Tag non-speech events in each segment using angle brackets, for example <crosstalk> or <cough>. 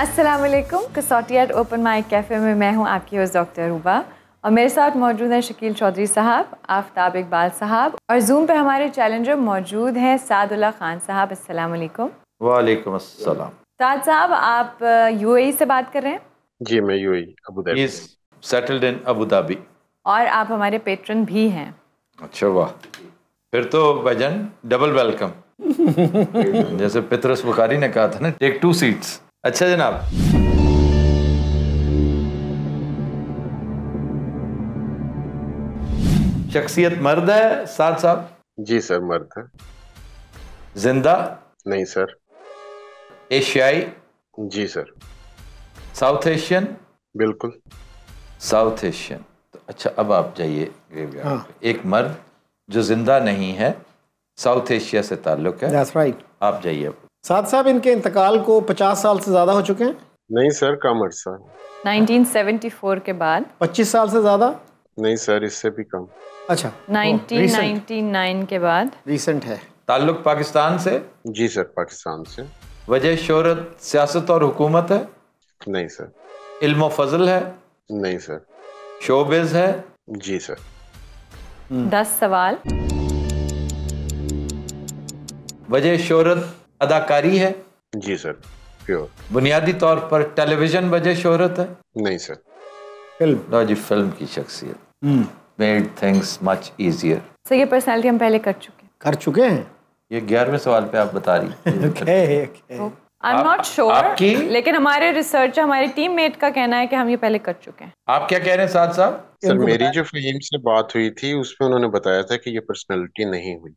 अस्सलाम वालेकुम कसौटी एट ओपन माइक कैफ़े में मैं हूँ आपकी होस्ट डॉक्टर रूबा और मेरे साथ मौजूद हैं शकील चौधरी साहब आफ्ताब इकबाल साहब और जूम पे हमारे चैलेंजर मौजूद हैं सादुल्ला खान साहब। अस्सलाम वालेकुम वालेकुम अस्सलाम। साद साहब आप यूएई से बात कर रहे हैं? जी मैं UAE Abu Dhabi settled in Abu Dhabi और आप हमारे पेट्रन भी हैं। अच्छा वाह। फिर तो भाईजान डबल वेलकम जैसे पितरस बुखारी ने कहा था ना टेक टू सीट्स अच्छा जनाब। शख्सियत मर्द है साथ साहब जी सर मर्द है। ज़िंदा? नहीं सर। एशियाई? जी सर। South Asian? बिल्कुल। South Asian. तो अच्छा अब आप जाइए हाँ। एक मर्द जो ज़िंदा नहीं है साउथ एशिया से ताल्लुक है। दैट्स राइट आप जाइए साद साहब इनके इंतकाल को 50 साल से ज़्यादा हो चुके हैं। नहीं सर कम अर्सा 1974 के बाद। 25 साल से ज़्यादा? नहीं सर इससे भी कम। अच्छा 1999 के बाद। रिसेंट है। ताल्लुक पाकिस्तान से? जी सर पाकिस्तान से। वजह शोहरत सियासत और हुकूमत है? नहीं सर। इल्म फजल है? नहीं सर। शोबिज है? जी सर। दस सवाल। वजह शोहरत अदाकारी है? जी सर प्योर। बुनियादी तौर पर टेलीविज़न वजह शोहरत है? नहीं सर। फ़िल्म? जी फ़िल्म की शख्सियत। Made things much easier sir ये पर्सनालिटी हम पहले कर चुके कर चुके हैं? ये ग्यारहवें सवाल पे आप बता रही हैं। हैं आई एम आप- नॉट श्योर आपकी- लेकिन हमारे रिसर्च हमारे टीम मेट का कहना है कि हम ये पहले कर चुके हैं। आप क्या कह रहे हैं साथ साहब? सर मेरी जो फहीम से बात हुई थी उसमें उन्होंने बताया था कि ये पर्सनैलिटी नहीं हुई।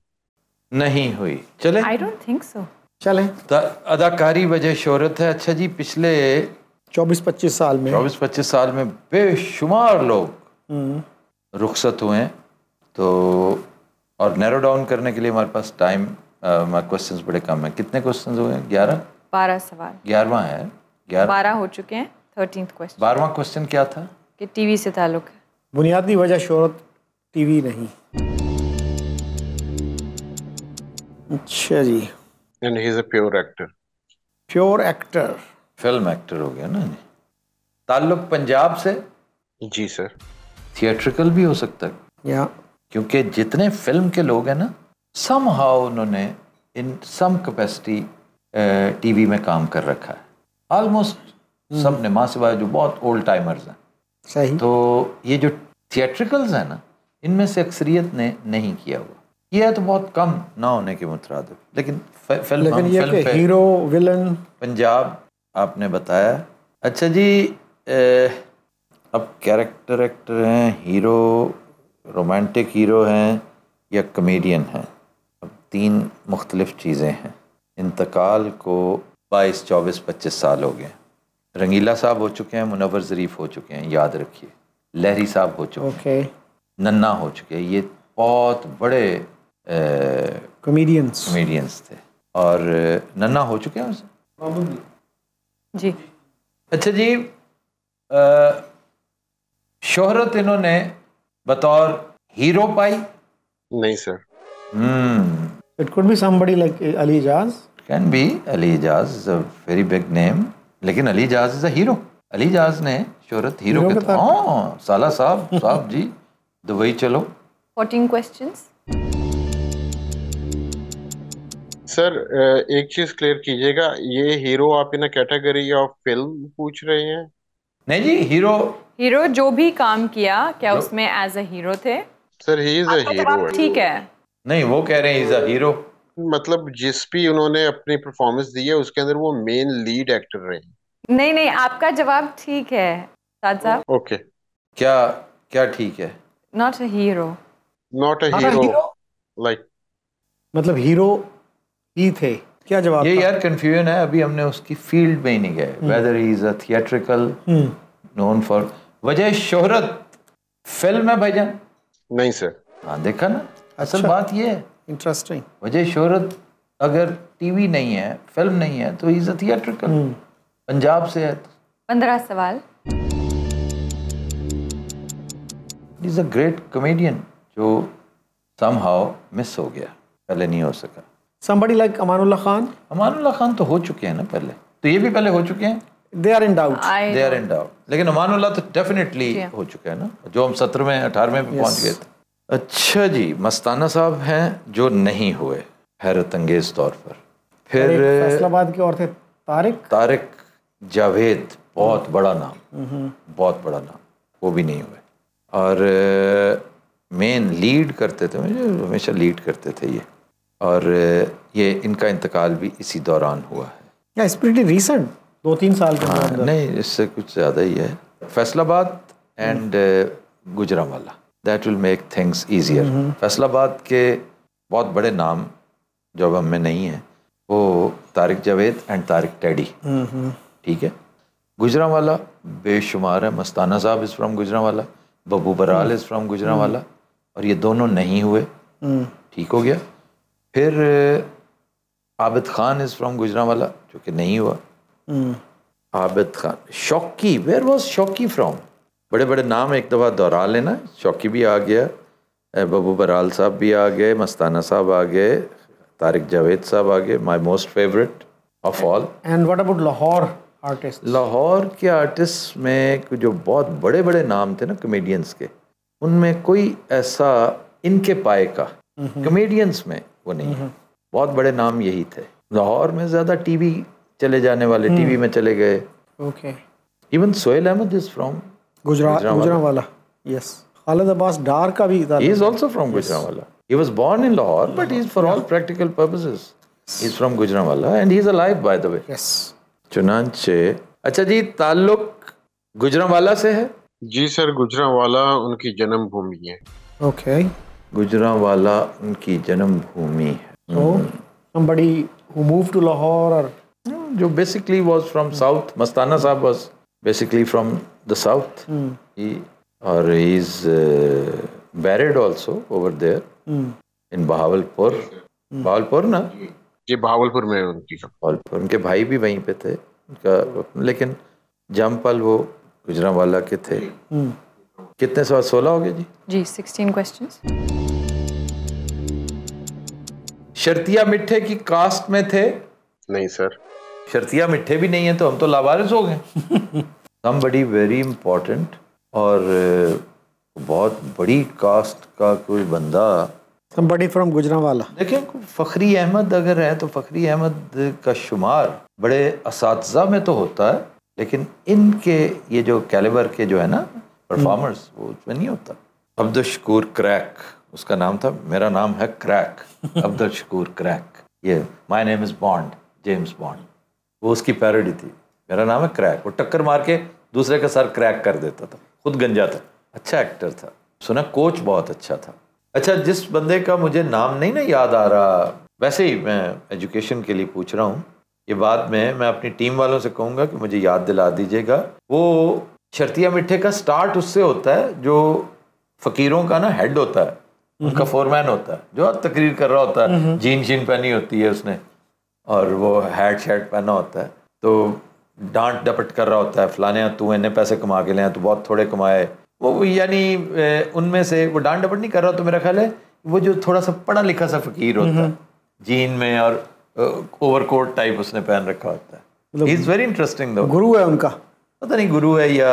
नहीं हुई। चले। आई डोंट थिंक सो चलें। अदाकारी वजह शोहरत है। अच्छा जी पिछले 24-25 साल में। 24-25 साल में बेशुमार लोग हम्म, रुखसत हुए हैं। तो और नैरो डाउन करने के लिए हमारे पास टाइम क्वेश्चंस बड़े कम हैं। कितने क्वेश्चंस हुए हैं? ग्यारह? बारह सवाल। ग्यारहवा है। ग्यारह बारह हो चुके हैं। थर्टींथ क्वेश्चन बारहवां क्वेश्चन क्या था? कि टीवी से ताल्लुक है। बुनियादी वजह शोहरत टीवी नहीं। अच्छा जी। And he is a pure actor pure actor film actor हो गया ना जी। ताल्लुक पंजाब से? जी सर थिएट्रिकल भी हो सकता है। या। क्योंकि जितने फ़िल्म के लोग हैं ना सम हाउ उन्होंने इन सम कैपेसिटी टीवी में काम कर रखा है। ऑलमोस्ट सबने माँ सिवाय जो बहुत ओल्ड टाइमर्स हैं। सही। तो ये जो थिएट्रिकल्स हैं ना इनमें से अक्सरियत ने नहीं किया हुआ। है तो बहुत कम ना होने के मुतराद लेकिन फ़िल्म लेकिन ये फ़िल्म हीरो विलन। पंजाब आपने बताया। अच्छा जी ए, अब कैरेक्टर एक्टर हैं हीरो रोमांटिक हीरो हैं या कमेडियन हैं? अब तीन मुख्तलिफ़ चीज़ें हैं। इंतकाल को बाईस चौबीस पच्चीस साल हो गए। रंगीला साहब हो चुके हैं मुनवर ज़रीफ हो चुके हैं याद रखिए। लहरी साहब हो चुके हैं। नन्ना हो चुके हैं। ये बहुत बड़े कॉमेडियंस कॉमेडियंस थे। और नन्ना हो चुके हैं वैसे जी। अच्छा जी अ, शोहरत इन्होंने बतौर हीरो पाई? नहीं sir hmm. It could be somebody like Ali Ijaz can be Ali Ijaz is a very big name लेकिन Ali Ijaz is a hero Ali Ijaz ने शोहरत हीरो के तो हाँ साला साहब साहब जी दुबई चलो। फोर्टीन क्वेश्चंस सर एक चीज़ क्लियर कीजिएगा ये हीरो आप इन कैटेगरी ऑफ़ फ़िल्म पूछ रहे हैं? नहीं जी हीरो। हीरो जो भी काम किया क्या जो- उसमें एज अ हीरो थे? Sir he is a hero ठीक है। नहीं वो कह रहे हैं इज़ अ हीरो मतलब जिस भी उन्होंने अपनी परफॉर्मेंस दी है उसके अंदर वो मेन लीड एक्टर रहे नहीं नहीं आपका जवाब ठीक है साद साहब ओके क्या क्या ठीक है? Not a hero not a hero like मतलब हीरो ही थे। क्या जवाब ये? यार कंफ्यूजन है अभी हमने उसकी फ़ील्ड में ही नहीं गए। Whether he is a theatrical known for वजह शोहरत फ़िल्म है भाईजान। नहीं सर हाँ देखा ना? असल अच्छा। बात ये है। इंटरेस्टिंग वजह शोहरत अगर टीवी नहीं है फ़िल्म नहीं है तो इज़ अ थिएट्रिकल पंजाब से है पंद्रह सवाल। इज़ अ ग्रेट कॉमेडियन जो समहाउ मिस हो गया। पहले नहीं हो सका। Somebody like अमानुल्लाह खान अमानुल्लाह खान तो हो चुके हैं ना पहले। तो ये भी पहले हो चुके हैं? They are in doubt they are in doubt लेकिन अमानुल्लाह तो डेफिनेटली हो चुका है ना? जो हम सत्रहवें अठारहवें पे पहुँच गए थे। अच्छा जी मस्ताना साहब हैं जो नहीं हुए हैरत अंगेज तौर पर। फिर फैसलाबाद के और थे तारिक? तारिक जावेद बहुत बड़ा नाम। बहुत बड़ा नाम। वो भी नहीं हुए। और मेन लीड करते थे मुझे हमेशा लीड करते थे ये। और ये इनका इंतकाल भी इसी दौरान हुआ है। इट्स प्रीटी रीसेंट दो तीन साल के हाँ, नहीं इससे कुछ ज़्यादा ही है। Faisalabad and Gujranwala that will make things easier Faisalabad के बहुत बड़े नाम जो अब हमें नहीं है वो तारिक जावेद एंड तारिक टैडी। ठीक है? गुजरावाला बेशुमार है। मस्ताना साहब इज़ फ्रॉम गुजरावाला बबू बराल इज़ फ्रॉम गुजरावाला और ये दोनों नहीं हुए। ठीक हो गया? फिर आबिद खान इज़ फ्रॉम गुजरावाला जो कि नहीं हुआ। Abid Khan Shauki where was Shauki from बड़े बड़े नाम एक दफ़ा दोहरा लेना शौकी भी आ गया बबू बराल साहब भी आ गए मस्ताना साहब आ गए तारिक जावेद साहब आ गए my most favourite of all and what about Lahore artist Lahore के आर्टिस्ट में जो बहुत बड़े बड़े नाम थे ना कमेडियंस के उनमें कोई ऐसा इनके पाए का कमेडियंस में वो नहीं है। बहुत बड़े नाम यही थे। लाहौर में ज़्यादा टीवी चले जाने वाले टीवी में चले गए। Okay even Sohail Ahmed is from Gujarat Gujranwala. Yes Khalid Abbas Dar का भी था he is also from Gujranwala he was born in Lahore but he's for all practical purposes. He's from Gujranwala and he's alive by the way. Yes चुनाचे। अच्छा जी ताल्लुक गुजरांवाला से है? जी सर गुजरावाला उनकी जन्मभूमि है। ओके गुजरांवाला उनकी जन्मभूमि है। So somebody who moved to Lahore or जो basically was from south Mastana साहब was basically from the south he और is buried also over there in Bahawalpur Bahawalpur ना ये भावलपुर में उनकी बहावलपुर उनके भाई भी वहीं पे थे। उनका लेकिन जमपल वो गुजरांवाला के थे। कितने सौ सोलह हो गए जी? जी सिक्सटीन क्वेश्चंस शर्तिया मिठे की कास्ट में थे? नहीं सर शर्तिया मिठे भी नहीं है तो हम तो लावारिस हो गए। हम बड़ी वेरी इम्पोर्टेंट और बहुत बड़ी कास्ट का कोई बंदा। Somebody from Gujranwala. देखें फ़खरी अहमद अगर है तो फ़खरी अहमद का शुमार बड़े इस में तो होता है लेकिन इनके ये जो कैलिबर के जो है ना परफॉर्मर्स वो उसमें नहीं होता। अब्दुल शकूर क्रैक। उसका नाम था, मेरा नाम है क्रैक अब्दुल शकूर क्रैक ये my name is Bond James Bond वो उसकी पैरोडी थी। मेरा नाम है क्रैक वो टक्कर मार के दूसरे का सर क्रैक कर देता था। खुद गंजा था। अच्छा एक्टर था। सुना कोच बहुत अच्छा था। अच्छा जिस बंदे का मुझे नाम नहीं ना याद आ रहा, वैसे ही मैं एजुकेशन के लिए पूछ रहा हूँ। ये बाद में मैं अपनी टीम वालों से कहूँगा कि मुझे याद दिला दीजिएगा। वो शर्तिया मिठे का स्टार्ट उससे होता है, जो फकीरों का ना हेड होता है। उनका फोरमैन होता है जो तकरीर कर रहा होता है। जीन शीन पहनी होती है उसने और वो हैट शर्ट पहना होता है। तो डांट डपट कर रहा होता है फलाने तू इन्ने पैसे कमा के ले तो बहुत थोड़े कमाए। वो यानी उनमें से वो डांट डपट नहीं कर रहा तो मेरा ख्याल है वो जो थोड़ा सा पढ़ा लिखा सा फकीर होता है। जीन में और ओवरकोट टाइप उसने पहन रखा होता है। इज़ वेरी इंटरेस्टिंग दो गुरु है उनका। पता नहीं गुरु है या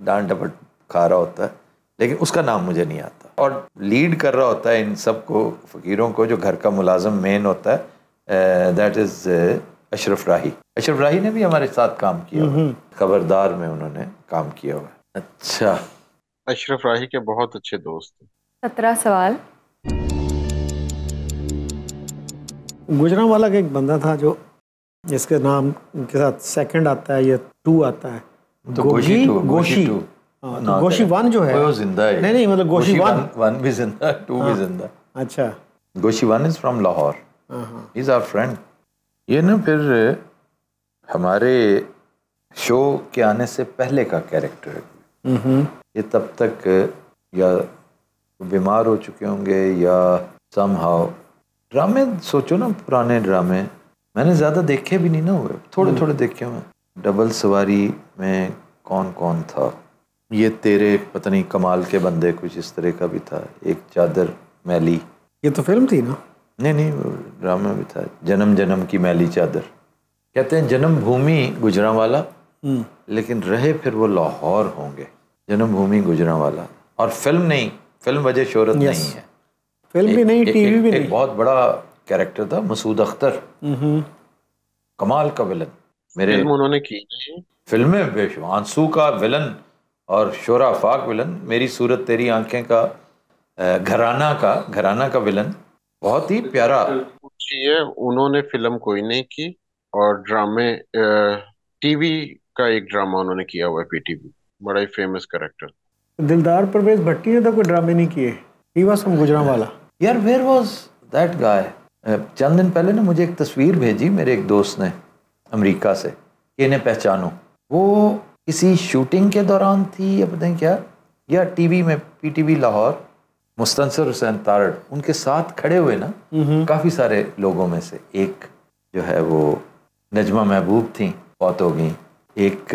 डांट डपट खा रहा होता है लेकिन उसका नाम मुझे नहीं आता। और लीड कर रहा होता है इन सबको फ़कीरों को जो घर का मुलाजम मेन होता है दैट इज़ अशरफ राही। अशरफ राही ने भी हमारे साथ काम किया हुआ है। खबरदार में उन्होंने काम किया हुआ है। अच्छा। अशरफ राही के बहुत अच्छे दोस्त हैं। सत्रह सवाल। गुजरा वाला का एक बंदा था जो जिसके नाम के साथ सेकंड आता है या टू आता है। तो गोशी टू गोशी टू हाँ, तो गोशी वन जो है वो ज़िंदा है। नहीं नहीं मतलब गोशी वन। वन भी ज़िंदा है टू भी ज़िंदा अच्छा। Goshi one is from Lahore हाँ हाँ। इज़ आवर फ्रेंड ये ना फिर हमारे शो के आने से पहले का कैरेक्टर है। हम्म ये तब तक या बीमार हो चुके होंगे या सम हाउ ड्रामे सोचो ना पुराने ड्रामे। मैंने ज़्यादा देखे भी नहीं ना हुए। थोड़े थोड़े देखे हुए डबल सवारी में कौन कौन था? ये तेरे पता नहीं कमाल के बंदे कुछ इस तरह का भी था। एक चादर मैली। ये तो फ़िल्म थी ना? नहीं नहीं ड्रामा भी था। जन्म जन्म की मैली चादर। कहते हैं जन्मभूमि गुजरांवाला। लेकिन रहे फिर वो लाहौर होंगे। जन्मभूमि गुजरावाला। और फ़िल्म नहीं फ़िल्म वजह शोहरत नहीं है। फ़िल्म भी नहीं टीवी एक- भी एक नहीं। बहुत बड़ा कैरेक्टर था मसूद अख्तर। कमाल का विलन मेरे फ़िल्म उन्होंने की फ़िल्में आँसू का विलन और शोरा फाक विलन मेरी सूरत तेरी आँखें का घराना का घराना का विलन। बहुत ही प्यारा। पूछिए उन्होंने फ़िल्म कोई नहीं की और ड्रामे टीवी का एक ड्रामा उन्होंने किया हुआ है पीटीवी। बड़ा ही फ़ेमस कैरेक्टर दिलदार परवेज भट्टी ने तो कोई ड्रामे नहीं किए। He was from Gujranwala. यार वेयर वाज दैट गाय चंद दिन पहले ना मुझे एक तस्वीर भेजी मेरे एक दोस्त ने अमेरिका से कि इन्हें पहचानो। वो किसी शूटिंग के दौरान थी या पता नहीं क्या? या टीवी में पीटीवी लाहौर मुस्तनसर हुसैन तारड़ उनके साथ खड़े हुए ना काफ़ी सारे लोगों में से एक जो है वो नजमा महबूब थी फौत हो गई। एक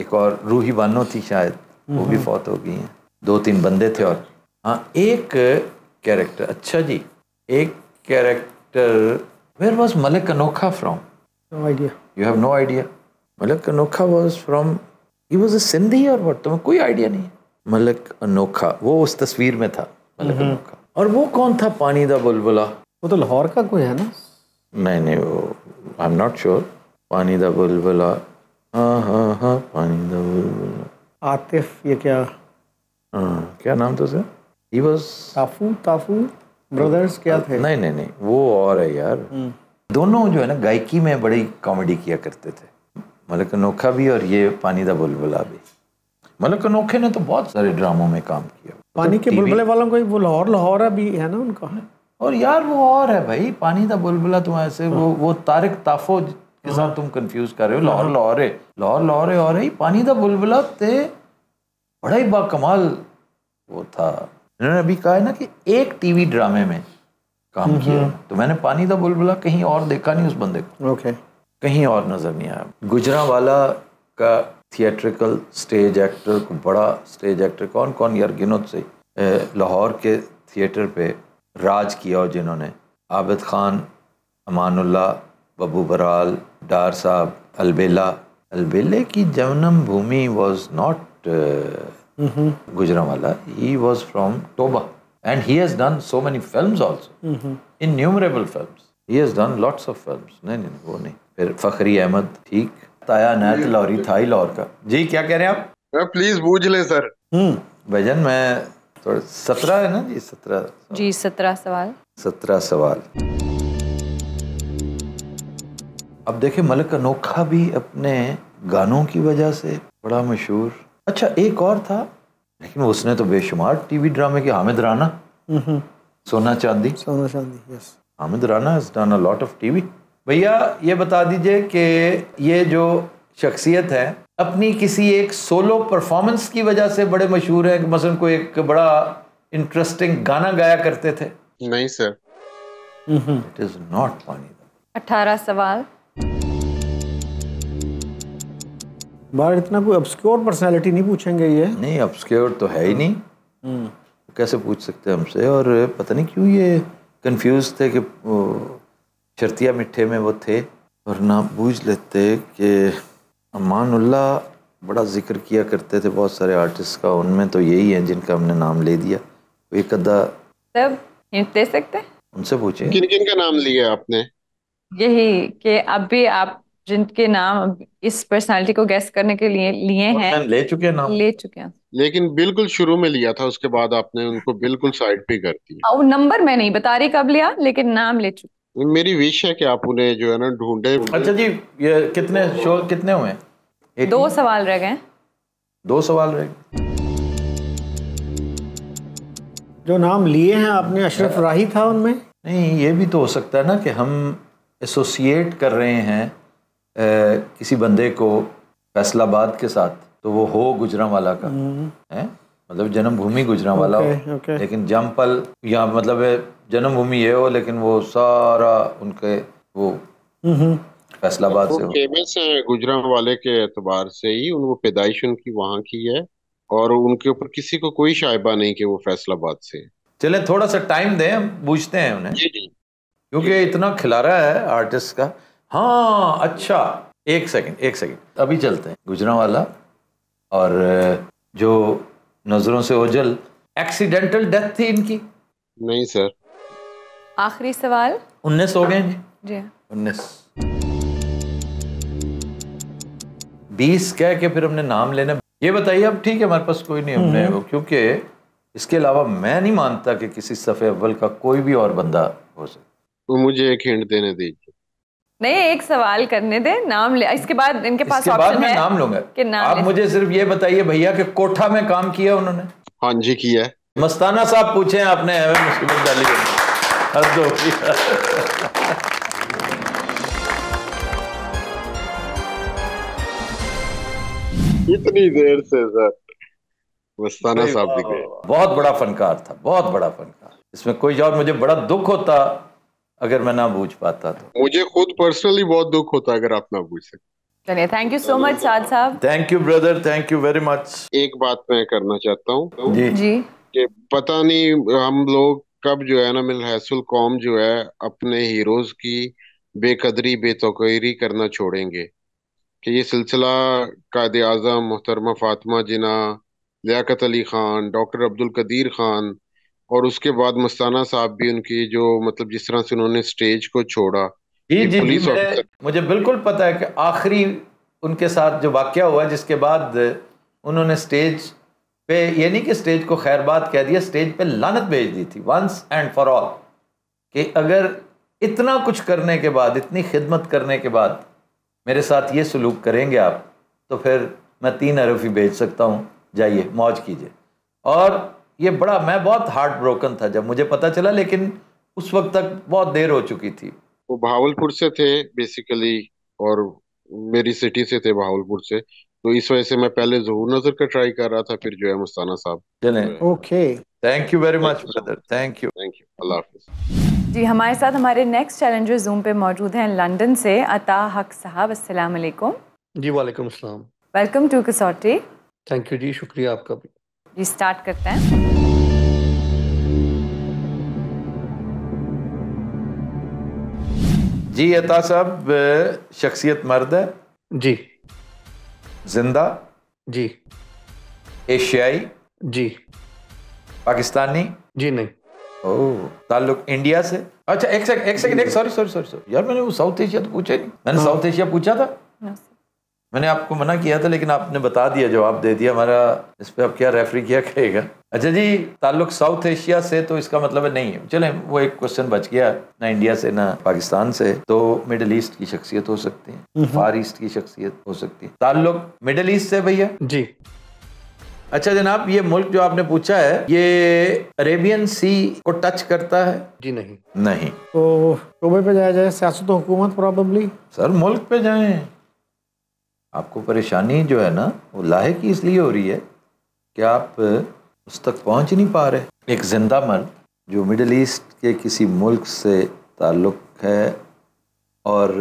एक और रूही बानो थी शायद वो भी फौत हो गई हैं। दो तीन बंदे थे और हाँ एक कैरेक्टर अच्छा जी एक character where was Malik Anokha from no idea you have no idea Malik Anokha was from he was a Sindhi और व्हाट तुम्हें कोई आइडिया नहीं. मलक अनोखा. वो उस तस्वीर में था. मलिक अनोखा. और वो कौन था? पानी दा बुलबुला. वो तो लाहौर का कोई है ना? नहीं नहीं वो आई एम नॉट श्योर पानी दा बुलबुला. हाँ हाँ हाँ पानी दा बुलबुला. आतिफ ये क्या? हाँ क्या नाम था उसका ही वाज ताफू ताफू ब्रदर्स क्या थे? नहीं नहीं नहीं. वो और है यार. दोनों जो है ना गायकी में बड़ी कॉमेडी किया करते थे. मलक अनोखा भी और ये पानी दा बुलबुला भी। मलक अनोखे ने तो बहुत सारे ड्रामों में काम किया। पानी तो के बुलबुले वालों को वो लाहौर लाहौर भी है ना उनका? और यार वो और है भाई पानी दा बुलबुला तुम ऐसे वो वो तारिक ताफो के साथ तुम कंफ्यूज कर रहे हो। लाहौर लाहौर है। लाहौर लाहौर है और है पानी दा बुलबुला ते बड़ा ही बाकमाल वो था। इन्होंने अभी कहा है ना कि एक टीवी ड्रामे में काम किया तो मैंने पानी दा बुलबुला कहीं और देखा नहीं उस बंदे को। ओके कहीं और नज़र नहीं आया। गुजरा वाला का थिएट्रिकल स्टेज एक्टर बड़ा स्टेज एक्टर कौन कौन यार गिनो से लाहौर के थिएटर पे राज किया और जिन्होंने आबिद खान अमानुल्ला बबू बराल डार साहब अलबेला। अलबेले की जन्म भूमि was not Gujranwala he was from Toba and he has done so many films also innumerable films he has done lots of films नहीं नहीं वो नहीं। फिर फखरी अहमद ठीक। ताया नैत लाहौरी था ही लाहौर का। जी क्या कह रहे हैं आप? प्लीज़ बूझ ले सर हम्म भजन मैं थोड़ा सत्रह है ना जी सत्रह जी सत्रह सवाल। सत्रह सवाल। अब देखे मलिक अनोखा भी अपने गानों की वजह से बड़ा मशहूर। अच्छा एक और था लेकिन उसने तो बेशुमार टीवी ड्रामे के Hamid Rana Sona Chandi. Sona Chandi yes Hamid Rana has done a lot of TV भैया ये बता दीजिए कि ये जो शख्सियत है अपनी किसी एक सोलो परफॉर्मेंस की वजह से बड़े मशहूर है मसलन कोई एक बड़ा इंटरेस्टिंग गाना गाया करते थे? नहीं सर इट इज़ नॉट पानी अठारह सवाल। बाहर इतना कोई ऑब्सक्योर पर्सनालिटी नहीं पूछेंगे ये? नहीं obscure तो है ही नहीं। कैसे पूछ सकते हमसे? और पता नहीं क्यों ये कंफ्यूज थे कि वो शर्तिया मिठे में वो थे और ना बूझ लेते कि अमानुल्ला बड़ा ज़िक्र किया करते थे बहुत सारे आर्टिस्ट का। उनमें तो यही है जिनका हमने नाम ले दिया। एक अद्दा तब हिंट दे सकते? उनसे पूछे। किन किन का नाम लिया आपने? यही कि अब भी आप जिनके नाम इस पर्सनालिटी को गेस करने के लिए लिए हैं। ले चुके हैं नाम। ले चुके हैं। लेकिन बिल्कुल शुरू में लिया था उसके बाद आपने उनको बिल्कुल साइड पे कर दिया। नंबर मैं नहीं बता रही कब लिया लेकिन नाम ले चुके मेरी विश है कि आप उन्हें जो है ना ढूंढे अच्छा जी ये कितने शो कितने हुए हैं? दो सवाल रह गए। दो सवाल रह गए। जो नाम लिए हैं आपने अशरफ राही था उनमें? नहीं ये भी तो हो सकता है ना कि हम एसोसिएट कर रहे हैं अ, किसी बंदे को फैसलाबाद के साथ तो वो हो गुजरा वाला का है? मतलब जन्मभूमि गुजरांवाला ओके, हो ओके। लेकिन जमपल यहाँ मतलब जन्मभूमि हो लेकिन वो सारा उनके वो फैसलाबाद से हो फ़ेमस है। गुजरात वाले के एतबार से ही उनको पैदाइश उनकी वहाँ की है और उनके ऊपर किसी को कोई शायबा नहीं कि वो फैसलाबाद से। चले थोड़ा सा टाइम दें हम पूछते हैं उन्हें। जी जी। क्योंकि इतना खिलारा है आर्टिस्ट का। हाँ अच्छा एक सेकंड एक सेकंड अभी चलते हैं गुजरा वाला और जो नज़रों से ओझल। एक्सीडेंटल डेथ थी इनकी। नहीं सर आखिरी सवाल? उन्नीस हो गए जी। जी। उन्नीस। बीस कह के फिर हमने नाम लेना। ये बताइए अब ठीक है हमारे पास कोई नहीं हमने वो क्योंकि इसके अलावा मैं नहीं मानता कि किसी सफ़े अव्वल का कोई भी और बंदा हो सके। तो मुझे एक हिंट देने दीजिए। नहीं एक सवाल करने दे नाम ले इसके बाद इनके पास इसके बाद मैं नाम लूँगा। कि नाम आप मुझे सिर्फ़ ये बताइए भैया कि कोठा में काम किया उन्होंने? हाँ जी किया है। मस्ताना साहब पूछे आपने मुसीबत डाली हद गई। इतनी देर से सर। मस्ताना साहब बहुत बड़ा फनकार था बहुत बड़ा फनकार। इसमें कोई और मुझे बड़ा दुख होता अगर मैं ना बूझ पाता तो। मुझे खुद पर्सनली बहुत दुख होता अगर आप ना पूछ सकते चलिए thank you so much Saad साहब। Thank you brother thank you very much एक बात मैं करना चाहता हूँ। जी। जी। कि पता नहीं हम लोग कब जो है ना मिल हैसुल कौम जो है अपने हीरोज की बेकदरी बेतौकीरी करना छोड़ेंगे। कि ये सिलसिला कायद आज़म मोहतरमा फातिमा जिना लियाकत अली खान डॉक्टर अब्दुल कदीर खान और उसके बाद मस्ताना साहब भी उनकी जो मतलब जिस तरह से उन्होंने स्टेज को छोड़ा जी जी जी पुलिस मुझे, मुझे बिल्कुल पता है कि आखिरी उनके साथ जो वाक्य हुआ जिसके बाद उन्होंने स्टेज पे ये नहीं कि स्टेज को खैरबाद कह दिया स्टेज पे लानत भेज दी थी वंस एंड फॉर ऑल कि अगर इतना कुछ करने के बाद इतनी खिदमत करने के बाद मेरे साथ ये सलूक करेंगे आप तो फिर मैं तीन अरब ही भेज सकता हूँ। जाइए मौज कीजिए। और ये बड़ा मैं बहुत हार्ट ब्रोकन था जब मुझे पता चला लेकिन उस वक्त तक बहुत देर हो चुकी थी। वो भावलपुर से थे बेसिकली और मेरी सिटी से थे भावलपुर से। तो इस वजह से मैं पहले जहूर नज़र का ट्राई कर रहा था फिर जो है मस्ताना साहब। चलें। Okay thank you very much brother thank you thank you अल्लाह हाफिज जी हमारे साथ हमारे नेक्स्ट चैलेंजर जूम पे मौजूद हैं लंदन से। अता हक साहब अस्सलाम वालेकुम। जी वालेकुम अस्सलाम। Welcome to Kasauti thank you जी शुक्रिया आपका भी। जी स्टार्ट करते हैं। जी अता साहब शख्सियत मर्द है? जी। ज़िंदा? जी। एशियाई? जी। पाकिस्तानी? जी नहीं। ओह ताल्लुक इंडिया से? अच्छा एक सेकंड एक सेकंड एक सॉरी सॉरी सॉरी सॉरी यार मैंने वो साउथ एशिया तो पूछा ही नहीं। मैंने साउथ एशिया पूछा था। मैंने आपको मना किया था लेकिन आपने बता दिया जवाब दे दिया। हमारा इस पर अब क्या रेफरी किया कहेगा अच्छा जी ताल्लुक साउथ एशिया से तो इसका मतलब है नहीं। है चले वो एक क्वेश्चन बच गया ना इंडिया से ना पाकिस्तान से। तो मिडल ईस्ट की शख्सियत हो सकती है फार ईस्ट की शख्सियत हो सकती है। ताल्लुक मिडल ईस्ट से भैया? जी। अच्छा जनाब ये मुल्क जो आपने पूछा है ये अरेबियन सी को टच करता है? जी नहीं। नहीं। तो शोबे पे जाया जाए सियासत हुकूमत प्रॉबली सर मुल्क पे जाएँ। आपको परेशानी जो है ना, वो लाहे की इसलिए हो रही है कि आप उस तक पहुँच नहीं पा रहे। एक ज़िंदा मर्द जो मिडल ईस्ट के किसी मुल्क से ताल्लुक है और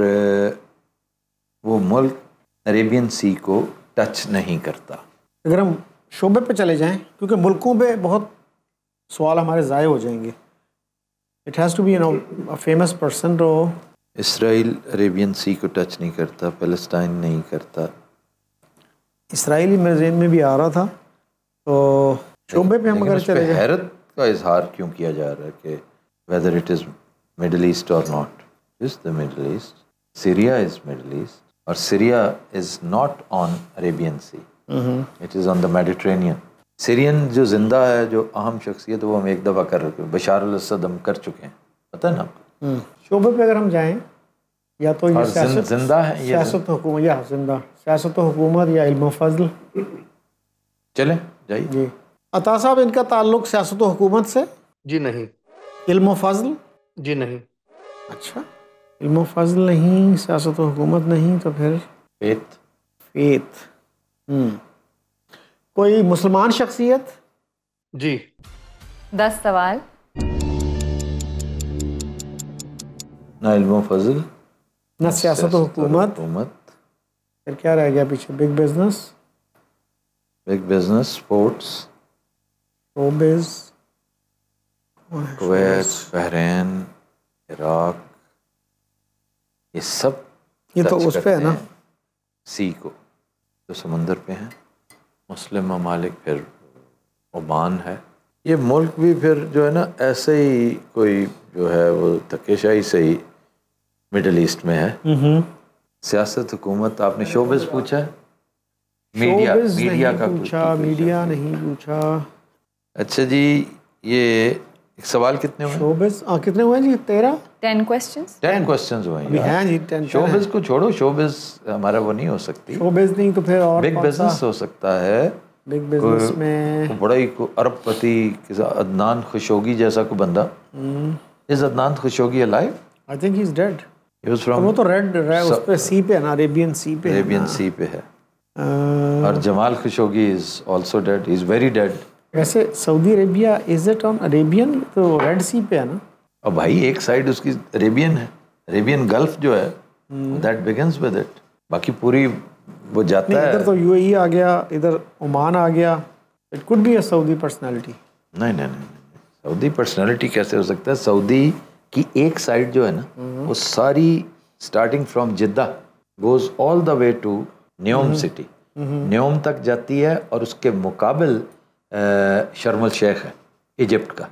वो मुल्क अरेबियन सी को टच नहीं करता। अगर हम शोबे पे चले जाएँ, क्योंकि मुल्कों पे बहुत सवाल हमारे ज़ाय हो जाएँगे। It has to be no famous person तो इसराइल अरेबियन सी को टच नहीं करता पैलेस्टाइन नहीं करता। इसराइली मेरे में भी आ रहा था तो शोबे पे हम अगर चले हैरत का इजहार क्यों किया जा रहा है कि whether it is middle east और not is the middle east Syria is middle east और Syria is not on Arabian sea it is on the Mediterranean Syrian जो ज़िंदा है जो अहम शख्सियत है वो हम एक दफ़ा कर रखे बशार असद हम कर चुके हैं। पता है ना आपको? हम्म, शोबे पे अगर हम जाएँ या तो ये सियासत ज़िंदा है ये सियासत हुकूमत या ज़िंदा। सियासत हुकूमत या इल्म फजल। चले जाइए। जी। अता साहब इनका ताल्लुक सियासत हुकूमत से? जी नहीं। इल्म फजल? जी नहीं। अच्छा। इल्म फजल नहीं सियासत हुकूमत नहीं तो फिर? Faith faith hmm. कोई मुसलमान शख्सियत? जी। दस सवाल। ना इल्म फजल। न सियासत हुकूमत। फिर क्या रह गया पीछे? Big business big business sports showbiz Kuwait Bahrain Iraq ये सब ये तो उस पे है ना? सी को जो समंदर पे हैं। मुस्लिम ममालिक फिर ओमान है। ये मुल्क भी फिर जो है ना ऐसे ही कोई जो है वो तकेशाही से ही मिडल ईस्ट में है। सियासत हुकूमत आपने शोबिस पूछा? मीडिया मीडिया का पूछा मीडिया नहीं पूछा। अच्छा जी ये एक सवाल कितने हुए? शोबिज हाँ कितने हुए जी? तेरह? टेन क्वेश्चंस टेन क्वेश्चंस हुए अभी हैं जी टेन शोबिस को छोड़ो शोबिस हमारा वो नहीं हो सकती। शोबिज नहीं तो फिर और बिग बिज़नेस हो सकता है। बिग बिज़नेस में को बड़ा ही को अरबपति किसी अदनान खुशोगी जैसा कोई बंदा। हम्म। Is Adnan Khashoggi alive I think he is dead he was वो फ्रॉम तो रेड उस पे सी पे है ना अरेबियन सी पे अरेबियन सी पे है। और Jamal Khashoggi is also dead is very dead वैसे Saudi Arabia is it on Arabian तो रेड सी पे है ना? और भाई एक साइड उसकी अरेबियन है। अरेबियन गल्फ जो है। दैट बिगिंस विद इट बाकी पूरी वो जाता है। इधर तो यूएई आ गया इधर ओमान आ गया। It could be a Saudi personality नहीं नहीं नहीं। सऊदी पर्सनालिटी कैसे हो सकता है? सऊदी की एक साइड जो है ना वो सारी starting from Jeddah goes all the way to Neom city Neom तक जाती है और उसके मुकाबल शर्मल शेख है इजिप्ट का।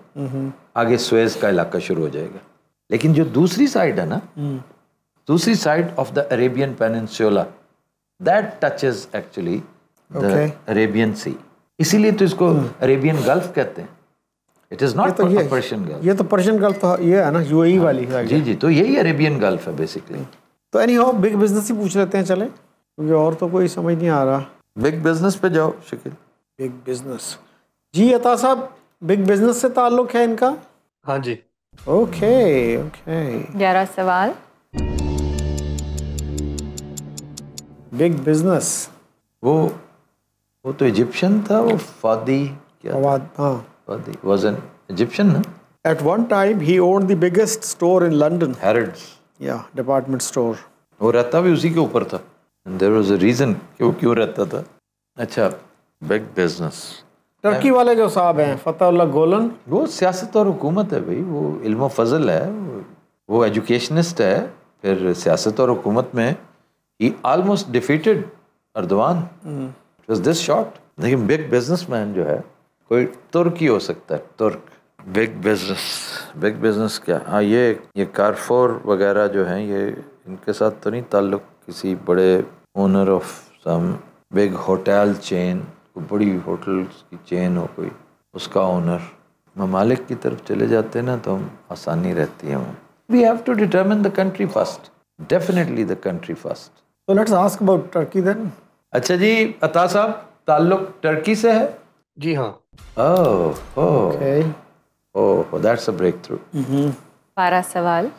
आगे स्वेज का इलाका शुरू हो जाएगा। लेकिन जो दूसरी साइड है ना दूसरी side of the Arabian peninsula that touches actually the Arabian sea इसीलिए तो इसको अरेबियन गल्फ कहते हैं। इट इज़ नॉट तो पर्शियन गल्फ ये तो पर्शियन गल्फ तो ये है ना यूएई वाली साइड जी जी तो यही अरेबियन गल्फ है बेसिकली तो एनी हाउ बिग बिज़नेस ही पूछ लेते हैं चले। क्योंकि और तो कोई समझ नहीं आ रहा। बिग बिज़नेस पे जाओ शकील बिग बिज़नेस जी अता साहब बिग बिज़नेस से ताल्लुक है इनका? हाँ जी। ओके ओके ग्यारह सवाल। बिग बिज़नेस वो वो तो इजिप्शियन था वो फादी क्या फवाद हाँ। वाज एन इजिप्शियन ना at one time he own the biggest store in London Harrods या डिपार्टमेंट स्टोर वो रहता भी उसी के ऊपर था। देर वॉज़ अ रीजन कि वो क्यों रहता था। अच्छा बिग बिज़नेस टर्की वाले जो साहब हैं फतेहुल्लाह गोलन। वो सियासत और हुकूमत है भाई वो इल्म फजल है वो- एजुकेशनिस्ट है फिर सियासत और हुकूमत में he almost defeated Erdogan it was this shot लेकिन बिग बिजनेसमैन जो है कोई तुर्क ही हो सकता है तुर्क। बिग बिज़नेस बिग बिज़नेस क्या? हाँ ये ये कारफोर वगैरह जो हैं ये इनके साथ तो नहीं ताल्लुक किसी बड़े owner of some big hotel chain कोई बड़ी होटल की चेन हो कोई उसका ओनर ममालिक की तरफ़ चले जाते हैं ना तो हम आसानी रहती है वहाँ। We have to determine the country first definitely the country first तो let's ask about Turkey then अच्छा जी अता साहब ताल्लुक टर्की से है? जी हाँ। Oh oh. Okay. Oh that's a breakthrough बारह सवाल।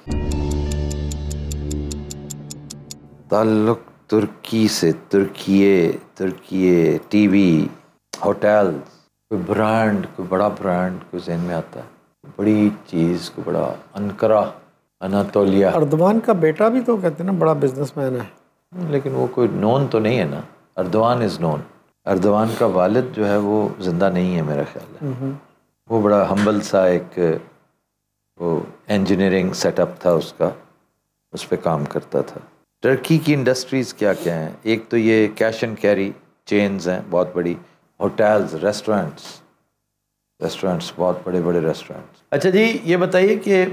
ताल्लुक तुर्की से तुर्किए तुर्किए टीवी होटल कोई ब्रांड कोई बड़ा ब्रांड कोई जहन में आता है। बड़ी चीज़ कोई बड़ा अनकरा अनातोलिया। अर्दवान का बेटा भी तो कहते हैं ना बड़ा बिजनेसमैन है। लेकिन वो कोई नॉन तो नहीं है ना। अर्दवान इज़ नोन अर्दवान का वालिद जो है वो ज़िंदा नहीं है मेरा ख्याल है। वो बड़ा हम्बल सा एक वो इंजीनियरिंग सेटअप था उसका उस पर काम करता था। टर्की की इंडस्ट्रीज़ क्या क्या हैं? एक तो ये कैश एंड कैरी चेन्स हैं बहुत बड़ी। होटल्स रेस्टोरेंट्स रेस्टोरेंट्स बहुत बड़े बड़े रेस्टोरेंट्स अच्छा जी ये बताइए कि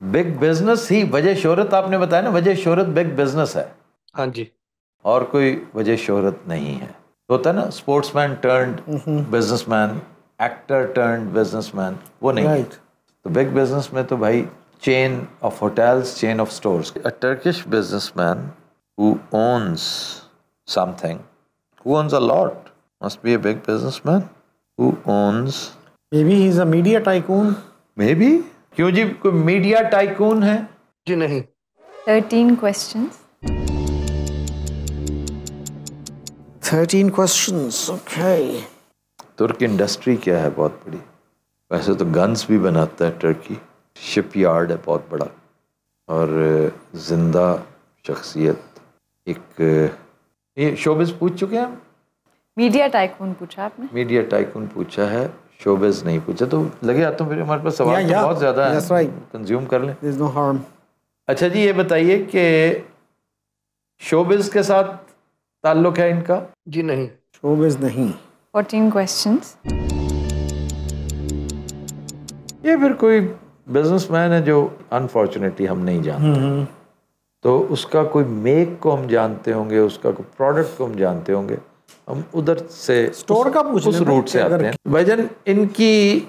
बिग बिज़नेस ही वजह शोहरत आपने बताया ना वजह शोहरत बिग बिज़नेस है। हाँ जी। और कोई वजह शोहरत नहीं है। होता है ना sports man turn business man actor turn business man वो नहीं right. तो बिग बिज़नेस में तो भाई chain of hotels chain of stores a Turkish business man who owns something who owns a lot must be a big business man who owns may be he is a media tycoon may be क्यों जी कोई media tycoon है? जी नहीं। Thirteen questions thirteen questions okay Turk industry क्या है? बहुत बड़ी। वैसे तो गन्स भी बनाता है टर्की शिप यार्ड है बहुत बड़ा। और ज़िंदा शख्सियत। एक ये शोबिस पूछ चुके हैं हम? मीडिया टाइकून पूछा आपने? मीडिया टाइकून पूछा है। शोबिस नहीं पूछा। तो लगे हाथों फिर हमारे पास सवाल Yeah, तो बहुत ज़्यादा है। Right. कंज्यूम कर लें। इज़ अच्छा जी ये बताइए कि शोबिस के साथ ताल्लुक है इनका? जी नहीं। शोबिज नहीं। 14 questions. ये फिर कोई बिजनेसमैन है जो अनफॉर्चुनेटली हम नहीं जानते। तो उसका कोई मेक को हम जानते होंगे उसका कोई प्रोडक्ट को हम जानते होंगे हम उधर से Store उस- का पूछ उस रूट से आते हैं। भाईजान इनकी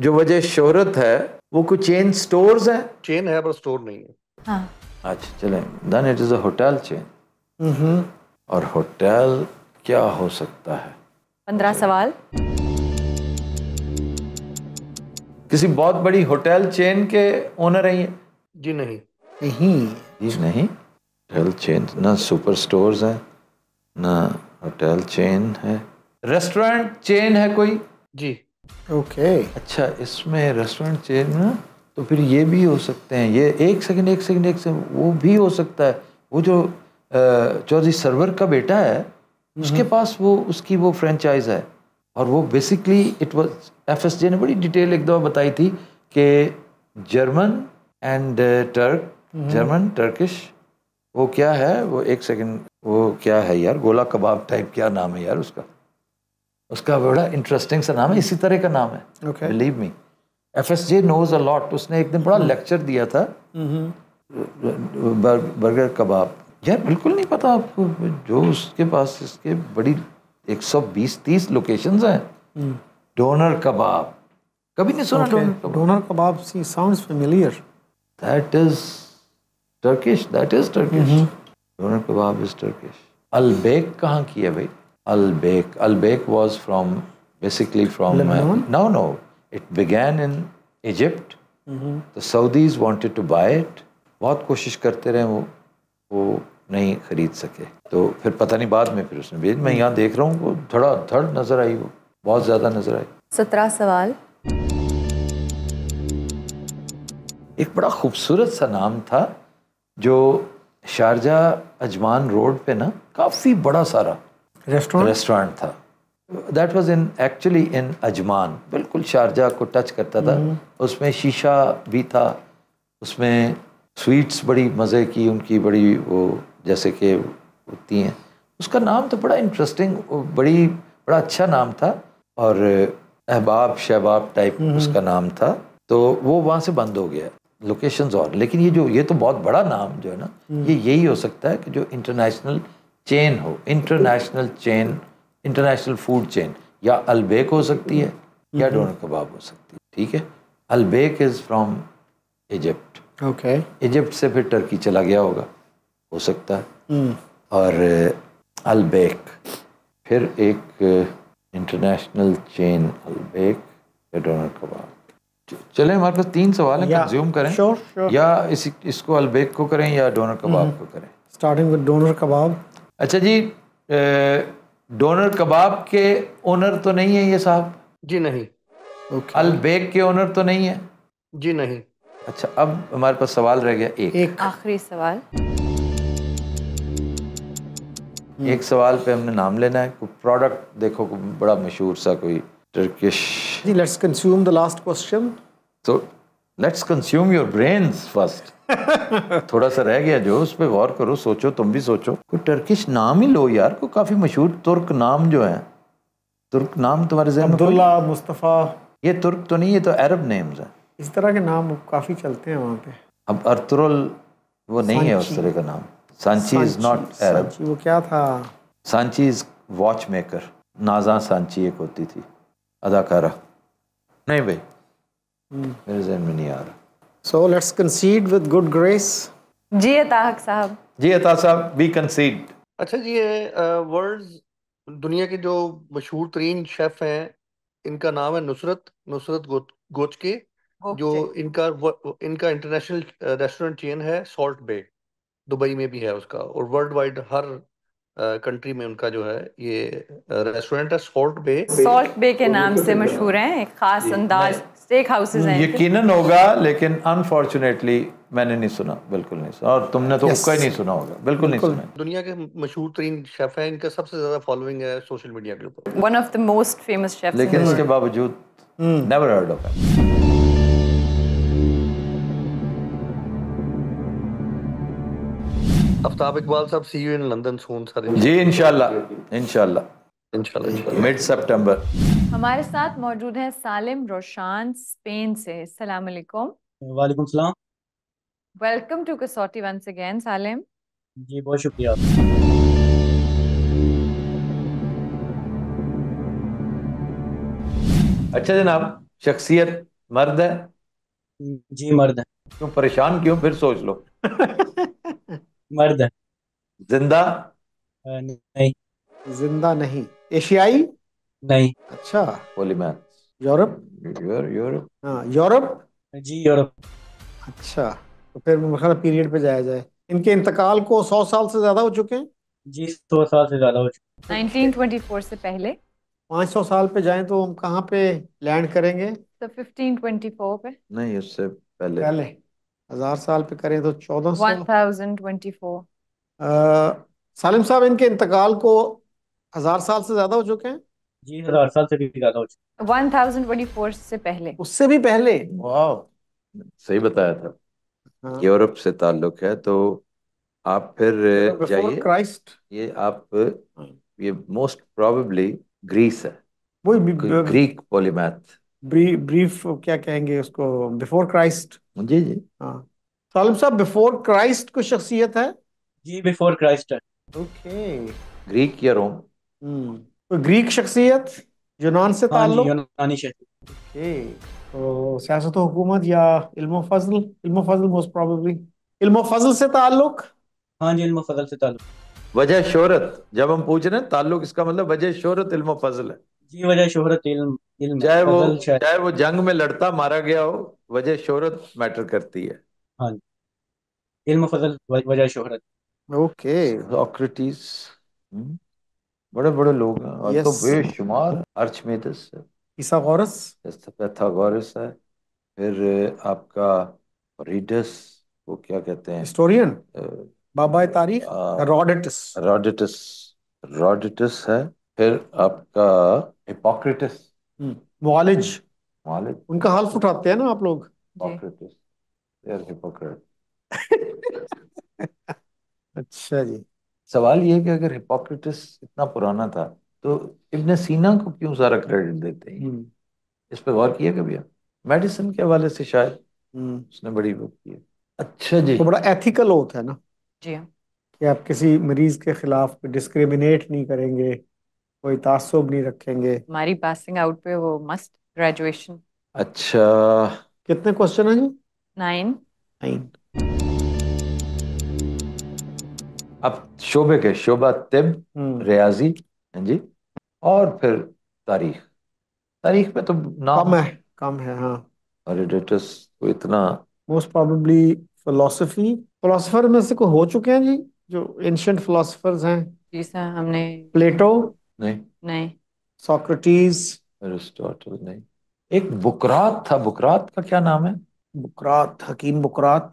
जो वजह शोहरत है वो कोई चेन स्टोर्स है? चेन है पर स्टोर नहीं है। हाँ। अच्छा चलें। Then it is a hotel chain और होटल क्या हो सकता है? पंद्रह सवाल। किसी बहुत बड़ी होटल चेन के ओनर है ये? जी नहीं। नहीं। जी नहीं? होटल चेन ना सुपर स्टोर्स हैं ना होटल चेन है। रेस्टोरेंट चेन है कोई? जी। ओके अच्छा इसमें रेस्टोरेंट चेन ना तो फिर ये भी हो सकते हैं। ये एक सेकंड एक सेकंड एक सेकंड वो भी हो सकता है। वो जो चौधरी सरवर का बेटा है उसके पास वो उसकी वो फ्रेंचाइज है और वो basically it was F S J ने बड़ी डिटेल एक दफ़ा बताई थी कि German and Turk German Turkish वो क्या है वो एक सेकंड वो क्या है यार गोला कबाब टाइप क्या नाम है यार उसका उसका बड़ा इंटरेस्टिंग सा नाम है इसी तरह का नाम है believe me F S J knows a lot उसने एक दिन बड़ा लेक्चर दिया था बर, बर्गर कबाब यार बिल्कुल नहीं पता आपको जो उसके पास इसके बड़ी 120-30 लोकेशंस हैं। हम्म। Doner kebab. कभी नहीं सुना okay. Doner kebab? See sounds familiar that is Turkish that is Turkish doner kebab is Turkish hmm. Albaik कहाँ की है भाई? Albaik Albaik was from basically from no no it began in Egypt Saudis wanted to buy it बहुत कोशिश करते रहे वो। वो नहीं खरीद सके। तो फिर पता नहीं बाद में फिर उसने भेज मैं यहाँ देख रहा हूँ वो धड़ा धड़ नज़र आई वो बहुत ज़्यादा नज़र आई। सत्रह सवाल। एक बड़ा खूबसूरत सा नाम था जो शारजा अजमान रोड पे ना काफ़ी बड़ा सारा रेस्टोरेंट? रेस्टोरेंट था। That was in actually in Ajman बिल्कुल शारजा को टच करता था। उसमें शीशा भी था उसमें स्वीट्स बड़ी मज़े की उनकी बड़ी वो जैसे कि होती हैं। उसका नाम तो बड़ा इंटरेस्टिंग बड़ी बड़ा अच्छा नाम था और अहबाब शहबाब टाइप उसका नाम था। तो वो वहाँ से बंद हो गया लोकेशंस और। लेकिन ये जो ये तो बहुत बड़ा नाम जो है ना ये यही हो सकता है कि जो इंटरनेशनल चेन हो international chain international food chain या अलबेक हो सकती है या डोनर कबाब हो सकती है। ठीक है? Albaik is from Egypt okay Egypt से फिर टर्की चला गया होगा हो सकता है। और अलबेक फिर एक इंटरनेशनल चेन अलबेक या डोनर कबाब। चले हमारे पास तीन सवाल हैं Yeah, कंज्यूम करें। sure, sure. या इस इसको अलबेक को करें या डोनर कबाब को करें। Starting with doner kebab. अच्छा जी डोनर कबाब के ओनर तो नहीं है ये साहब? जी नहीं। ओके अलबेक के ओनर तो नहीं है? जी नहीं। अच्छा अब हमारे पास सवाल रह गया एक। एक। आखिरी सवाल। एक सवाल पे हमने नाम लेना है कोई प्रोडक्ट देखो कोई बड़ा मशहूर सा कोई Turkish ji let's consume the last question तो let's consume your brains first थोड़ा सा रह गया जो उस पर गौर करो सोचो तुम भी सोचो। कोई टर्किश नाम ही लो यार कोई काफ़ी मशहूर तुर्क नाम जो है। तुर्क नाम तुम्हारे जहन में अब्दुल्ला मुस्तफ़ा। ये तुर्क तो नहीं ये तो अरब नेम्स हैं। इस तरह के नाम काफ़ी चलते हैं वहाँ पे। अब अर्तुरुल वो नहीं है उस तरह का नाम। सांची इज़ नॉट अरब वो क्या था? सांची इज़ वॉच मेकर नाजा सांची एक होती थी। अदाकारा। नहीं भाई मेरे जहन में नहीं आ रहा। So let's concede with good grace जी अताहक साहब। जी अता साहब बी कंसीड अच्छा जी ये वर्ल्ड दुनिया के जो मशहूर तरीन शेफ हैं इनका नाम है नुसरत नुसरत गोचके। जो इनका व- इनका इंटरनेशनल रेस्टोरेंट चेन है सॉल्ट बे दुबई में भी है उसका और वर्ल्ड वाइड हर कंट्री में उनका जो है ये रेस्टोरेंट है सॉल्ट बे सॉल्ट बे के नाम से मशहूर हैं एक खास अंदाज स्टेक हाउसेज हैं। यकीनन होगा लेकिन अनफॉर्चुनेटली मैंने नहीं सुना बिल्कुल नहीं सुना। और तुमने तो उसका ही नहीं सुना होगा बिल्कुल नहीं सुना। दुनिया के मशहूर तरीन शेफ हैं इनका सबसे ज़्यादा फॉलोइंग है सोशल मीडिया के ऊपर। One of the most famous chefs लेकिन इसके बावजूद never heard of Aftab Iqbal साहब see you in London soon sir जी इंशाल्लाह इंशाल्लाह इंशाल्लाह मिड सितंबर हमारे साथ मौजूद हैं सालिम रोशान स्पेन से। अस्सलाम वालेकुम वालेकुम सलाम। Welcome to Kasauti once again Salim. जी बहुत शुक्रिया। अच्छा जनाब शख्सियत मर्द है? जी मर्द है। क्यों परेशान क्यों? फिर सोच लो। मर्द है। ज़िंदा? अ, नहीं। ज़िंदा नहीं। एशियाई? नहीं। अच्छा। Polymath Europe? यूर यूरोप हाँ यूरोप? जी यूरोप। अच्छा। तो फिर मेरे ख्याल पीरियड पे जाया जाए। इनके इंतकाल को सौ साल से ज़्यादा हो चुके हैं? जी सौ साल से ज़्यादा हो चुका 1924 से पहले। पाँच सौ साल पे जाएँ तो हम कहाँ पे लैंड करेंगे? तो 1524 पे। नहीं उससे पहले। पहले। हज़ार साल पे करें तो चौदह सौ। सालिम साहब इनके इंतकाल को हज़ार साल से ज़्यादा हो चुके हैं? जी हज़ार साल से भी ज़्यादा हो चुका 1024 से पहले। उससे भी पहले? वाह सही बताया था। हाँ। यूरोप से ताल्लुक है तो आप फिर जाइए। क्राइस्ट ये आप ये मोस्ट प्रोबेबली ग्रीस है। वही ग्रीक पॉलीमैथ ब्रीफ क्या कहेंगे उसको? बिफोर क्राइस्ट जी जी। हाँ। सालिम साहब बिफोर क्राइस्ट को शख्सियत है? जी बिफोर क्राइस्ट है। ओके ग्रीक या रोम हम्म कोई ग्रीक शख्सियत यूनान से हाँ ताल्लुक? यूनानी शहर ओके तो सियासत हुकूमत या इल्म फजल? इल्म फजल मोस्ट प्रोबेबली इल्म फजल से ताल्लुक? हाँ जी इल्म फजल से ताल्लुक। वजह शोहरत। जब हम पूछ रहे हैं ताल्लुक इसका मतलब वजह शोहरत इल्म फजल है। जी वजह शोहरत इल्म इल्म चाहे वो फजल शायद चाहे वो जंग में लड़ता मारा गया हो वजह शोहरत मैटर करती है। हाँ जी। इल्म फजल वजह शोहरत। Okay Socrates. हम्म, बड़े बड़े लोग हैं और तो बेशुमार अर्चमेदस है। ईसागोरस पैथागोरस है। फिर आपका रीडस वो क्या कहते हैं? हिस्टोरियन? बाबा तारीख? रोडेटस। रोडिटस रोडिटस है। फिर आपका हिपोक्रेटिस मुआलिज मालिक उनका हल्फ उठाते हैं ना आप लोग। हिपोक्रेटिस यार हिपोक्रेट अच्छा जी। सवाल ये है कि अगर हिपोक्रेटिस इतना पुराना था तो इब्न सीना को क्यों सारा क्रेडिट देते हैं? हम्म, इस पे गौर किया कभी आप? मेडिसिन के हवाले से शायद। हम्म। उसने बड़ी वो की है। अच्छा जी। तो बड़ा एथिकल होता है ना? जी। हाँ कि आप किसी मरीज़ के खिलाफ डिस्क्रिमिनेट नहीं करेंगे। कोई तासुब नहीं रखेंगे। हमारी पासिंग आउट पे वो मस्ट ग्रेजुएशन अच्छा। कितने क्वेश्चन हैं जी? नाइन नाइन अब शोबे के शोबा तिब हम्म, रियाजी हैं जी? और फिर तारीख। तारीख में तो नाम कम है कम है हाँ। हेरोडोटस को इतना मोस्ट प्रोबेबली फिलोसफी फिलोसफर में से कोई हो चुके हैं जी जो एंशियंट फिलोसफर्स हैं? जी सर हमने प्लेटो नहीं। नहीं। सोक्रेटिस अरिस्टोटल नहीं। एक बुकरात था बुकरात का क्या नाम है? बुकरात हकीम बुकरात।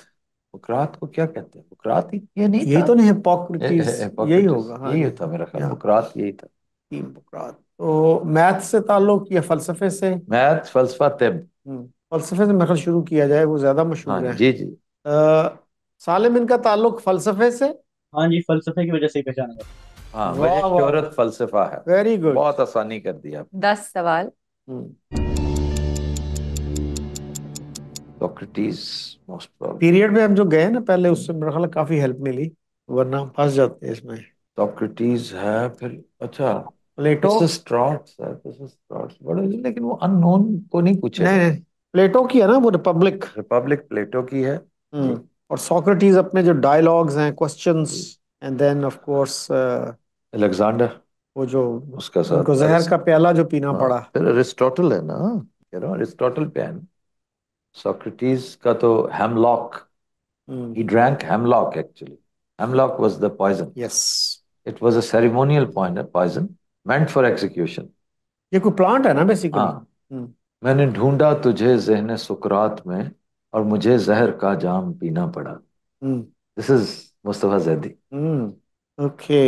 बुकरात को क्या कहते हैं? बुकरात ही ये नहीं यही तो नहीं ए- हिपोक्रेटिस <laughs> यही होगा हाँ। यही था मेरा ख्याल। हाँ। बुकरात यही था। हकीम बुकरात। तो मैथ से ताल्लुक या फलसफे से? मैथ फलसफा तिब। हम्म, फलसफे से मेरे शुरू किया जाए वो ज़्यादा मशहूर हाँ है। जी जी। अ, सालिम इनका ताल्लुक फलसफे से? हाँ जी फलसफे की वजह से ही पहचाना जाता हाँ। वाह, शोहरत फलसफा है। वेरी गुड बहुत आसानी कर दिया दस सवाल। सोक्रेटिस मोस्ट पीरियड में हम जो गए ना पहले उससे मेरे ख्याल काफ़ी हेल्प मिली वरना हम फंस जाते हैं इसमें। सोक्रेटिस है फिर अच्छा प्लेटो पिसिस्ट्राट्स है पिसिस्ट्राट्स बड़े लेकिन वो अननोन को नहीं पूछे नहीं नहीं प्लेटो की है ना वो रिपब्लिक रिपब्लिक प्लेटो की है। हम्म, और सोक्रेटिस अपने जो डायलॉग्स हैं questions and then of course Alexander. वो जो उसका साथ उनको जहर का प्याला जो पीना हाँ, पड़ा। फिर अरिस्टोटल है ना रहा हूँ अरिस्टोटल पे है सोक्रेटिस का तो hemlock. he drank hemlock actually hemlock was the poison yes was a ceremonial point poison meant for execution ये कोई प्लांट है ना बेसिकली हाँ। हम्म। मैंने ढूंढा तुझे जहन सुकरात में और मुझे जहर का जाम पीना पड़ा। This is Mustafa Zaidi. Okay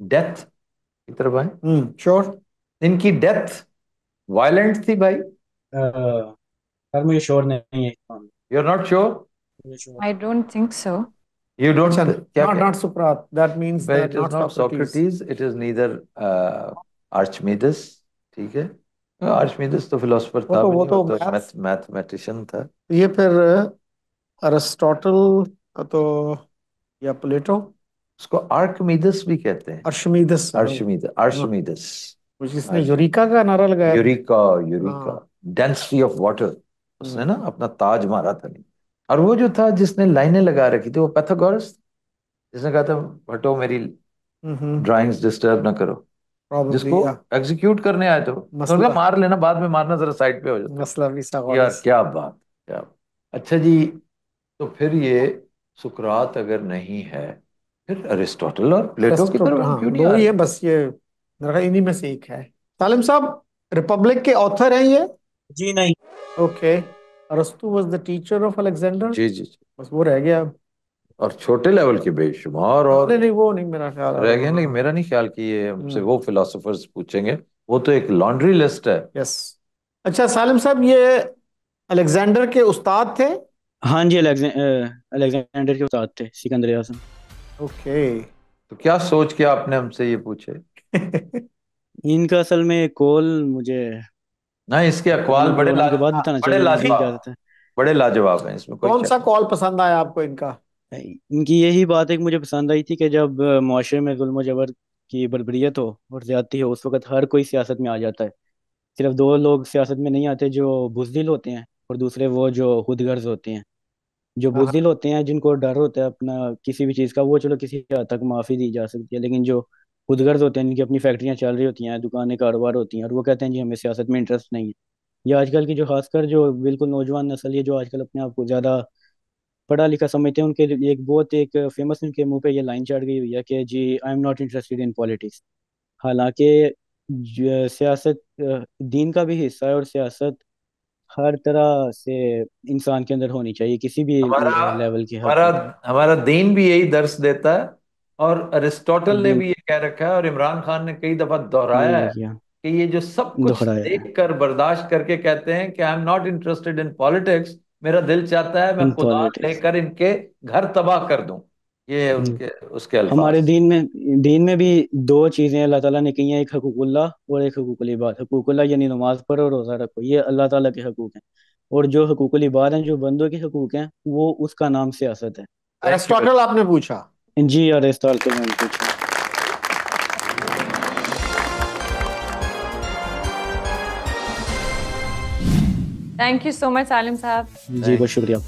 death की तरफ़ आए श्योर इनकी डेथ वायलेंट थी भाई। सर मुझे श्योर नहीं है। You are not sure I don't think so You don't अच्छा क्या not क्या? not Socrates. That means But that it is not not Socrates. Socrates, it is neither uh, Archimedes, ठीक है? आर्चमीदस तो फिलोसोफर था वो तो वो तो मैथमेटिशियन था। ये फिर अरिस्टोटल तो या प्लेटो उसको आर्कमीदस भी कहते हैं। अर्शमीदस आर्शमीदस आर्शमीदस जिसने यूरिका का नारा लगाया। यूरिका यूरिका हाँ। डेंसिटी ऑफ़ वाटर उसने ना हम्म। अपना ताज मारा था। नहीं और वो जो था जिसने लाइनें लगा रखी थी वो पैथागोरस जिसने कहा था हटो मेरी हम्म। ड्राइंग्स डिस्टर्ब ना करो। Probably जिसको. एग्जीक्यूट करने आए थे तो उनका मार लेना बाद में मारना जरा साइड पे हो जाता। मसला भी यार क्या बात क्या अच्छा जी तो फिर ये सुकरात अगर नहीं है फिर अरिस्टोटल और प्लेटो की तरफ़ हाँ, क्यों नहीं दो ही? है। बस ये इन्हीं में से एक है। सालिम साहब रिपब्लिक के ऑथर हैं ये? जी नहीं। ओके। अरस्तु was the teacher of Alexander जी जी जी। बस वो रह गया। और छोटे लेवल के बेशुमार और नहीं नहीं वो नहीं मेरा ख्याल रह। गए लेकिन मेरा नहीं ख्याल कि ये हमसे हम्म। वो फिलोसोफर्स पूछेंगे। वो तो एक लॉन्ड्री लिस्ट है। यस अच्छा सालिम साहब ये अलेक्जेंडर के उस्ताद थे? हाँ जी अलेक्जेंडर के उस्ताद थे सिकंदर आज़म ओके। तो क्या सोच के आपने हमसे ये पूछे? <laughs> इनका असल में कॉल मुझे ना इसके अकवाल बड़े बोलने के बाद बताना बड़े चाहिए लाजवाब है। बड़े लाजवाब हैं इसमें कोई कौन शक सा कॉल पसंद आया आपको इनका? इनकी यही बात एक मुझे पसंद आई थी कि जब मुआशरे में जुल्म जबर की बरबरीत हो और ज्यादती हो उस वक्त हर कोई सियासत में आ जाता है। सिर्फ़ दो लोग सियासत में नहीं आते जो बुजदिल होते हैं और दूसरे वो जो खुदगर्ज होते हैं। जो हाँ। बुजदिल होते हैं जिनको डर होता है अपना किसी भी चीज़ का वो चलो किसी हद तक माफ़ी दी जा सकती है। लेकिन जो खुदगर्ज होते हैं जिनकी अपनी फैक्ट्रियाँ चल रही होती हैं दुकानें कारोबार होती हैं और वो कहते हैं जी हमें सियासत में इंटरेस्ट नहीं है। ये आजकल की जो खासकर जो बिल्कुल नौजवान नस्ल है जो आजकल अपने आप को ज़्यादा पढ़ा लिखा समझते हैं उनके लिए एक बहुत एक फ़ेमस उनके मुँह पे ये लाइन चढ़ गई हुई है कि जी I am not interested in politics हालाँकि सियासत दीन का भी हिस्सा है और सियासत हर तरह से इंसान के अंदर होनी चाहिए किसी भी हमारा लेवल की हमारा हमारा दीन भी यही दर्श देता है और अरिस्टोटल ने भी ये कह रखा है और इमरान खान ने कई दफ़ा दोहराया है कि ये जो सब कुछ देख कर बर्दाश्त करके कहते हैं कि I am not interested in politics मेरा दिल चाहता है मैं खुदा लेकर इनके घर तबाह कर दूँ। ये उनके उसके अल्फाज। हमारे दीन में दीन में भी दो चीज़ें अल्लाह ताला ने कही हैं एक हकूकुल्लाह और एक हकूकुल इबाद। हकूकुल्लाह यानी नमाज़ पढ़ो और रोजा रखो ये अल्लाह ताला के हकूक हैं। और जो हकूकुल इबाद हैं जो बंदों के हकूक हैं वो उसका नाम सियासत है। अरिस्टोटल आपने पूछा। जी और इस मैंने पूछा। Thank you so much Salim साहब। जी बहुत शुक्रिया।